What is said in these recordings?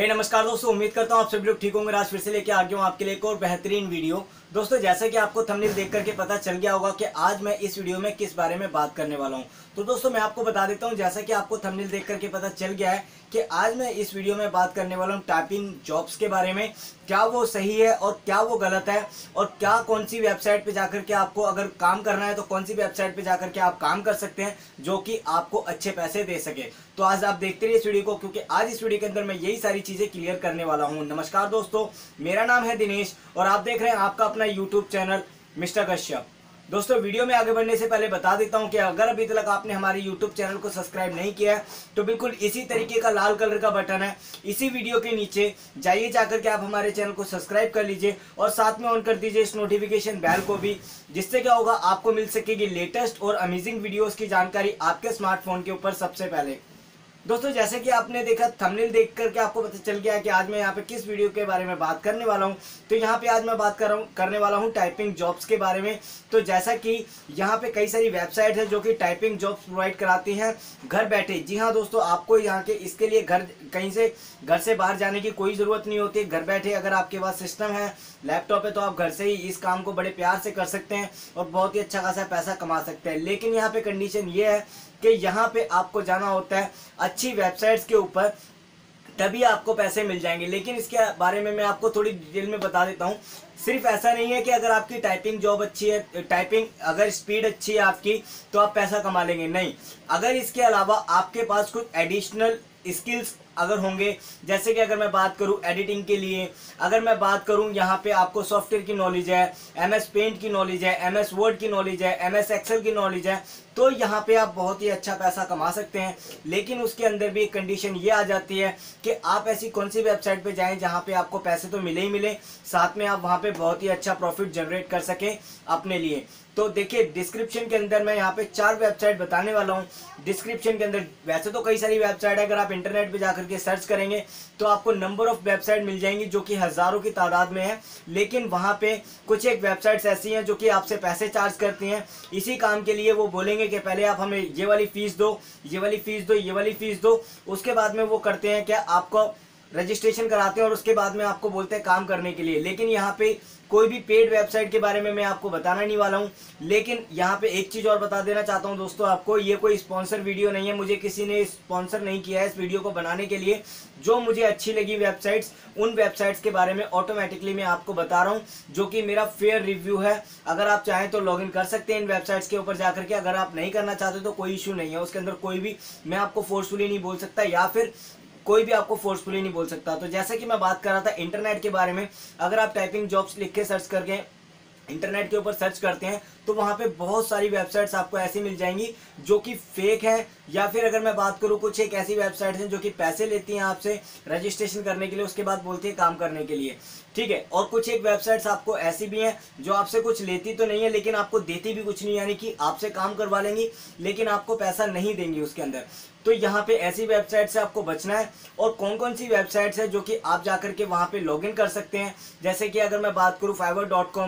हे hey, नमस्कार दोस्तों उम्मीद करता हूँ आप सभी लोग ठीक होंगे आज फिर से लेके आ गया हूँ आपके लिए एक और बेहतरीन वीडियो। दोस्तों जैसे कि आपको थंबनेल देख करके पता चल गया होगा कि आज मैं इस वीडियो में किस बारे में बात करने वाला हूँ। तो दोस्तों मैं आपको बता देता हूँ जैसा कि आपको थंबनेल देख करके पता चल गया है कि आज मैं इस वीडियो में बात करने वाला हूँ टाइपिंग जॉब्स के बारे में। क्या वो सही है और क्या वो गलत है? और क्या कौन सी वेबसाइट पे जाकर के आपको अगर काम करना है तो कौन सी वेबसाइट पे जाकर के आप काम कर सकते हैं जो कि आपको अच्छे पैसे दे सके। तो आज आप देखते रहिए इस वीडियो को क्योंकि आज इस वीडियो के अंदर मैं यही सारी चीज़ें क्लियर करने वाला हूँ। नमस्कार दोस्तों, मेरा नाम है दिनेश और आप देख रहे हैं आपका अपना यूट्यूब चैनल मिस्टर कश्यप। दोस्तों, वीडियो में आगे बढ़ने से पहले बता देता हूँ कि अगर अभी तक आपने हमारे यूट्यूब चैनल को सब्सक्राइब नहीं किया है तो बिल्कुल इसी तरीके का लाल कलर का बटन है। इसी वीडियो के नीचे जाइए, जाकर के आप हमारे चैनल को सब्सक्राइब कर लीजिए और साथ में ऑन कर दीजिए इस नोटिफिकेशन बेल को भी, जिससे क्या होगा, आपको मिल सकेगी लेटेस्ट और अमेजिंग वीडियोज़ की जानकारी आपके स्मार्टफ़ोन के ऊपर सबसे पहले। दोस्तों, जैसे कि आपने देखा थंबनेल देख करके आपको पता चल गया कि आज मैं यहाँ पे किस वीडियो के बारे में बात करने वाला हूँ। तो यहाँ पे आज मैं बात कर रहा हूँ, करने वाला हूँ टाइपिंग जॉब्स के बारे में। तो जैसा कि यहाँ पे कई सारी वेबसाइट है जो कि टाइपिंग जॉब्स प्रोवाइड कराती हैं। घर बैठे, जी हाँ दोस्तों, आपको यहाँ के, इसके लिए घर, कहीं से घर से बाहर जाने की कोई ज़रूरत नहीं होती। घर बैठे अगर आपके पास सिस्टम है लैपटॉप है तो आप घर से ही इस काम को बड़े प्यार से कर सकते हैं और बहुत ही अच्छा खासा पैसा कमा सकते हैं। लेकिन यहाँ पे कंडीशन ये है कि यहाँ पे आपको जाना होता है अच्छी वेबसाइट्स के ऊपर तभी आपको पैसे मिल जाएँगे। लेकिन इसके बारे में मैं आपको थोड़ी डिटेल में बता देता हूँ। सिर्फ़ ऐसा नहीं है कि अगर आपकी टाइपिंग जॉब अच्छी है टाइपिंग अगर स्पीड अच्छी है आपकी तो आप पैसा कमा लेंगे। नहीं। अगर इसके अलावा आपके पास कुछ एडिशनल स्किल्स अगर होंगे, जैसे कि अगर मैं बात करूँ एडिटिंग के लिए, अगर मैं बात करूँ यहाँ पे आपको सॉफ्टवेयर की नॉलेज है एम एस पेंट की नॉलेज है एम एस वर्ड की नॉलेज है एम एस एक्सेल की नॉलेज है तो यहाँ पे आप बहुत ही अच्छा पैसा कमा सकते हैं। लेकिन उसके अंदर भी एक कंडीशन ये आ जाती है कि आप ऐसी कौन सी वेबसाइट पे जाएँ जहाँ पे आपको पैसे तो मिले ही मिले, साथ में आप वहाँ पे बहुत ही अच्छा प्रॉफिट जनरेट कर सकें अपने लिए। तो देखिए डिस्क्रिप्शन के अंदर मैं यहाँ पे चार वेबसाइट बताने वाला हूँ। डिस्क्रिप्शन के अंदर वैसे तो कई सारी वेबसाइट है। अगर आप इंटरनेट पे जाकर के सर्च करेंगे तो आपको नंबर ऑफ़ वेबसाइट मिल जाएँगी, जो कि हज़ारों की तादाद में है। लेकिन वहाँ पे कुछ एक वेबसाइट्स ऐसी हैं, जो कि आपसे पैसे चार्ज करती हैं। इसी काम के लिए वो बोलेंगे कि पहले आप हमें ये वाली फ़ीस दो, ये वाली फ़ीस दो, ये वाली फ़ीस दो। उसके बाद में वो करते हैं क्या आपको रजिस्ट्रेशन कराते हैं और उसके बाद में आपको बोलते हैं काम करने के लिए। लेकिन यहाँ पे कोई भी पेड वेबसाइट के बारे में मैं आपको बताना नहीं वाला हूँ। लेकिन यहाँ पे एक चीज़ और बता देना चाहता हूँ दोस्तों आपको, ये कोई स्पॉन्सर वीडियो नहीं है। मुझे किसी ने स्पॉन्सर नहीं किया है इस वीडियो को बनाने के लिए। जो मुझे अच्छी लगी वेबसाइट्स उन वेबसाइट्स के बारे में ऑटोमेटिकली मैं आपको बता रहा हूँ, जो कि मेरा फेयर रिव्यू है। अगर आप चाहें तो लॉग कर सकते हैं इन वेबसाइट्स के ऊपर जाकर के। अगर आप नहीं करना चाहते तो कोई इशू नहीं है। उसके अंदर कोई भी मैं आपको फोर्सफुली नहीं बोल सकता। या फिर कोई भी आपको फोर्सफुली नहीं बोल सकता। तो जैसे कि मैं बात कर रहा था इंटरनेट के बारे में, अगर आप टाइपिंग जॉब्स लिख के सर्च करके इंटरनेट के ऊपर सर्च करते हैं तो वहाँ पे बहुत सारी वेबसाइट्स आपको ऐसी मिल जाएँगी जो कि फेक है, या फिर अगर मैं बात करूँ कुछ एक ऐसी वेबसाइट्स हैं जो कि पैसे लेती हैं आपसे रजिस्ट्रेशन करने के लिए, उसके बाद बोलती है काम करने के लिए। ठीक है? और कुछ एक वेबसाइट्स आपको ऐसी भी हैं जो आपसे कुछ लेती तो नहीं है, लेकिन आपको देती भी कुछ नहीं, यानी कि आपसे काम करवा लेंगी, लेकिन आपको पैसा नहीं देंगी उसके अंदर। तो यहाँ पे ऐसी वेबसाइट से आपको बचना है, और कौन कौन सी वेबसाइट्स है जो कि आप जाकर के वहाँ पे लॉगिन कर सकते हैं? जैसे कि अगर मैं बात करूँ फाइवर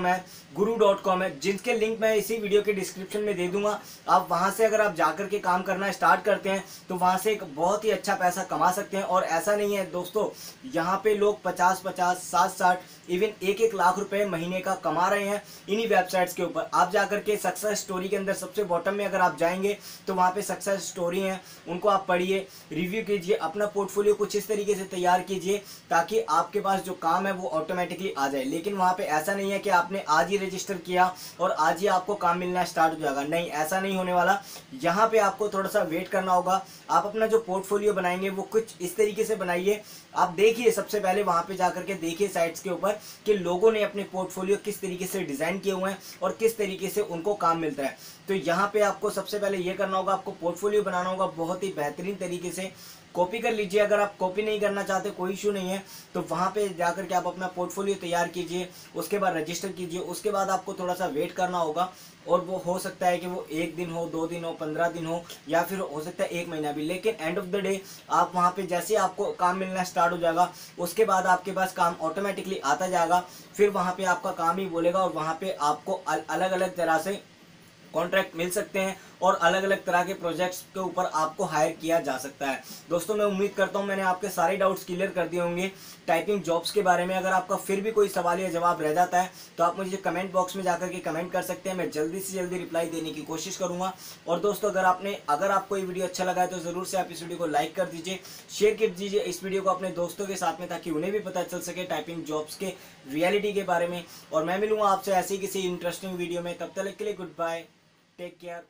है गुरु है, जिनके लिंक मैं इसी वीडियो के डिस्क्रिप्शन में दे दूँगा। आप वहाँ से अगर आप जाकर के काम करना स्टार्ट करते हैं तो वहाँ से एक बहुत ही अच्छा पैसा कमा सकते हैं। और ऐसा नहीं है, दोस्तों, यहाँ पे लोग पचास पचास, साठ साठ इवन एक एक लाख रुपए महीने का कमा रहे हैं इन्हीं वेबसाइट्स के ऊपर। आप जाकर के सक्सेस स्टोरी के अंदर सबसे बॉटम में अगर आप जाएँगे तो वहाँ पे सक्सेस स्टोरी है, उनको आप पढ़िए रिव्यू कीजिए, अपना पोर्टफोलियो कुछ इस तरीके से तैयार कीजिए, ताकि आपके पास जो काम है वो ऑटोमेटिकली आ जाए। लेकिन वहाँ पे ऐसा नहीं है कि आपने आज ही रजिस्टर किया और आज ही आपको काम मिलना स्टार्ट हो जाएगा। नहीं, ऐसा नहीं होने वाला। यहाँ पे आपको थोड़ा सा वेट करना होगा। आप अपना जो पोर्टफोलियो बनाएँगे, वो कुछ इस तरीके से बनाइए। आप देखिए सबसे पहले वहाँ पे जाकर के देखिए साइट्स के ऊपर कि लोगों ने अपने पोर्टफोलियो किस तरीके से डिज़ाइन किए हुए हैं और किस तरीके से उनको काम मिलता है। तो यहाँ पे आपको सबसे पहले ये करना होगा, आपको पोर्टफोलियो बनाना होगा बहुत ही बेहतरीन तरीके से। कॉपी कर लीजिए, अगर आप कॉपी नहीं करना चाहते, कोई इशू नहीं है तो वहाँ पे जाकर के आप अपना पोर्टफोलियो तैयार कीजिए, उसके बाद रजिस्टर कीजिए, उसके बाद आपको थोड़ा सा वेट करना होगा, और वो हो सकता है कि वो एक दिन हो, दो दिन हो, पंद्रह दिन हो, या फिर हो सकता है एक महीना भी, लेकिन एंड ऑफ़ द डे आप वहाँ पे जैसे आपको काम मिलना स्टार्ट हो जाएगा, उसके बाद आपके पास काम ऑटोमेटिकली आता जाएगा, फिर वहाँ पे आपका काम ही बोलेगा, और वहाँ पे आपको अलग अलग तरह से कॉन्ट्रैक्ट मिल सकते हैं और अलग अलग तरह के प्रोजेक्ट्स के ऊपर आपको हायर किया जा सकता है। दोस्तों, मैं उम्मीद करता हूँ मैंने आपके सारे डाउट्स क्लियर कर दिए होंगे। टाइपिंग जॉब्स के बारे में अगर आपका फिर भी कोई सवाल या जवाब रह जाता है तो आप मुझे कमेंट बॉक्स में जाकर के कमेंट कर सकते हैं। मैं जल्दी से जल्दी रिप्लाई देने की कोशिश करूँगा। और दोस्तों, अगर आपने, अगर आपको ये वीडियो अच्छा लगा है तो ज़रूर से आप इस वीडियो को लाइक कर दीजिए। शेयर कर दीजिए इस वीडियो को अपने दोस्तों के साथ में, ताकि उन्हें भी पता चल सके टाइपिंग जॉब्स के रियलिटी के बारे में। और मैं मिलूँगा आपसे ऐसी किसी इंटरेस्टिंग वीडियो में। तब तक के लिए गुड बाय टेक केयर